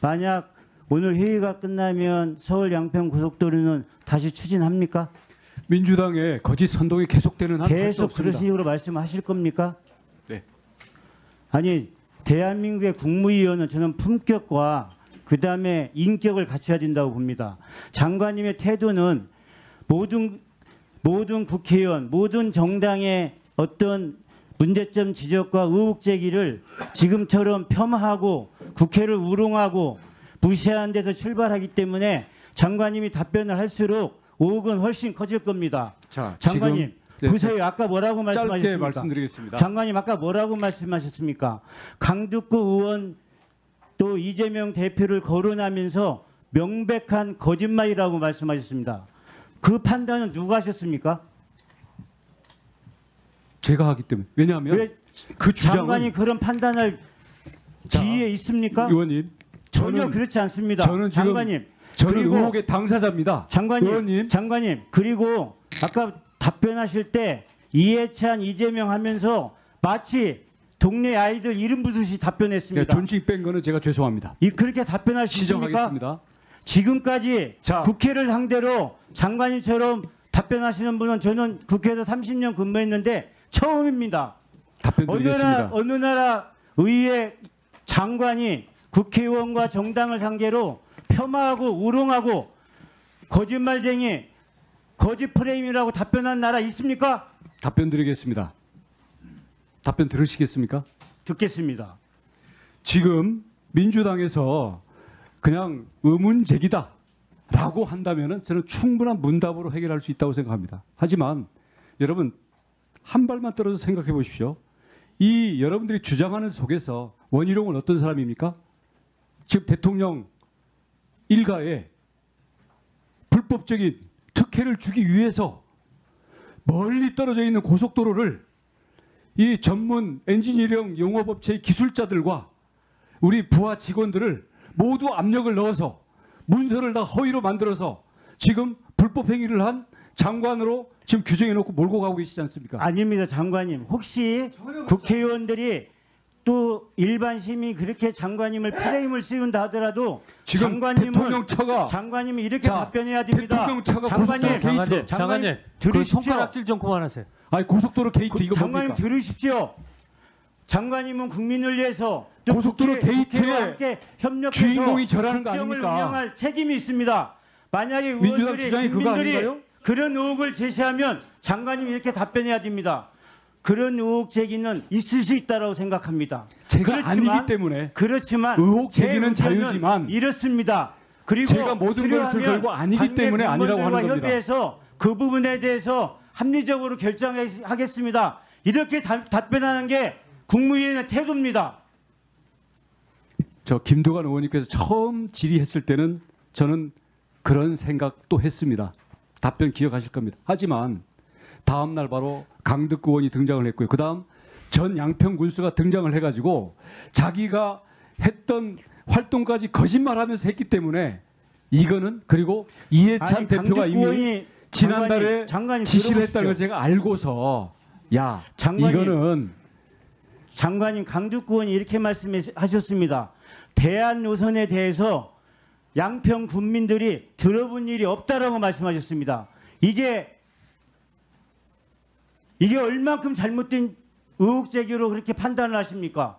만약 오늘 회의가 끝나면 서울 양평 고속도로는 다시 추진합니까? 민주당의 거짓 선동이 계속되는 한 계속 그런. 식으로 말씀하실 겁니까? 네. 아니 대한민국의 국무위원은 저는 품격과 그 다음에 인격을 갖춰야 된다고 봅니다. 장관님의 태도는 모든 모든 국회의원, 모든 정당의 어떤 문제점 지적과 의혹 제기를 지금처럼 폄하하고 국회를 우롱하고 무시하는 데서 출발하기 때문에 장관님이 답변을 할수록 의혹은 훨씬 커질 겁니다. 자, 장관님 보세요. 아까 뭐라고 말씀하셨습니까? 말씀드리겠습니다. 장관님 아까 뭐라고 말씀하셨습니까? 강북구 의원 또 이재명 대표를 거론하면서 명백한 거짓말이라고 말씀하셨습니다. 그 판단은 누가 하셨습니까? 제가 하기 때문에 왜냐하면 왜그 장관이 주장은 그런 판단할 자, 지위에 있습니까? 의원님 전혀 그렇지 않습니다. 저는 지금 장관님, 저는 그리고 의혹의 당사자입니다. 장관님, 의원님 장관님 그리고 아까 답변하실 때 이해찬, 이재명 하면서 마치 동네 아이들 이름 부르듯이 네, 답변했습니다. 존칭 뺀 거는 제가 죄송합니다. 이 그렇게? 시정하겠습니다. 지금까지 자. 국회를 상대로 장관님처럼 답변하시는 분은 저는 국회에서 30년 근무했는데 처음입니다. 답변 어느 나라 드리겠습니다. 어느 나라 의회 장관이 국회의원과 정당을 상대로 폄하하고 우롱하고 거짓말쟁이 거짓 프레임이라고 답변한 나라 있습니까? 답변 드리겠습니다. 답변 들으시겠습니까? 듣겠습니다. 지금 민주당에서 그냥 의문 제기다 라고 한다면은 저는 충분한 문답으로 해결할 수 있다고 생각합니다. 하지만 여러분 한 발만 떨어져 생각해 보십시오. 이 여러분들이 주장하는 속에서 원희룡은 어떤 사람입니까? 지금 대통령 일가에 불법적인 특혜를 주기 위해서 멀리 떨어져 있는 고속도로를 이 전문 엔지니어링 용업업체의 기술자들과 우리 부하 직원들을 모두 압력을 넣어서 문서를 다 허위로 만들어서 지금 불법 행위를 한 장관으로 지금 규정해 놓고 몰고 가고 계시지 않습니까? 아닙니다, 장관님. 혹시 국회의원들이 또 일반 시민이 그렇게 장관님을 프레임을 씌운다 하더라도 지금 장관님은 대통령 처가 장관님이 이렇게 자, 답변해야 됩니다. 대통령 처가 장관님, 고속도로 장관님, 게이트. 장관님, 그 들으십시오. 손가락질 좀 그만하세요. 아니 고속도로 게이트 그 이거 장관님 뭡니까? 들으십시오. 장관님은 국민을 위해서 또 고속도로 국회- 함께 협력해서 주인공이 저라는 거 국정을 아닙니까? 운영할 책임이 있습니다. 만약에 민주당 의원들이 주장이 그거 국민들이 아닌가요? 그런 의혹을 제시하면 장관님이 이렇게 답변해야 됩니다. 그런 의혹 제기는 있을 수 있다고 생각합니다. 제가 그렇지만- 때문에 그렇지만 의혹 제 제기는 자유지만 이렇습니다. 그리고 제가 모든 것을 걸고 아니기 때문에 아니라고 하는 겁니다. 협의해서 그 부분에 대해서 합리적으로 결정하겠습니다. 이렇게 다- 답변하는 게 국무위원의 태도입니다. 저 김두관 의원님께서 처음 질의했을 때는 저는 그런 생각도 했습니다. 답변 기억하실 겁니다. 하지만 다음 날 바로 강덕구 의원이 등장을 했고요. 그다음 전 양평 군수가 등장을 해가지고 자기가 했던 활동까지 거짓말하면서 했기 때문에 이거는 그리고 이해찬 아니, 대표가 이미 지난달에 장관님, 장관님 지시를 들어보십시오. 했다는 걸 제가 알고서 야 장관님. 이거는 장관님 강주구 의원이 이렇게 말씀하셨습니다. 대한 노선에 대해서 양평 군민들이 들어본 일이 없다라고 말씀하셨습니다. 이게 이게 얼만큼 잘못된 의혹 제기로 그렇게 판단을 하십니까?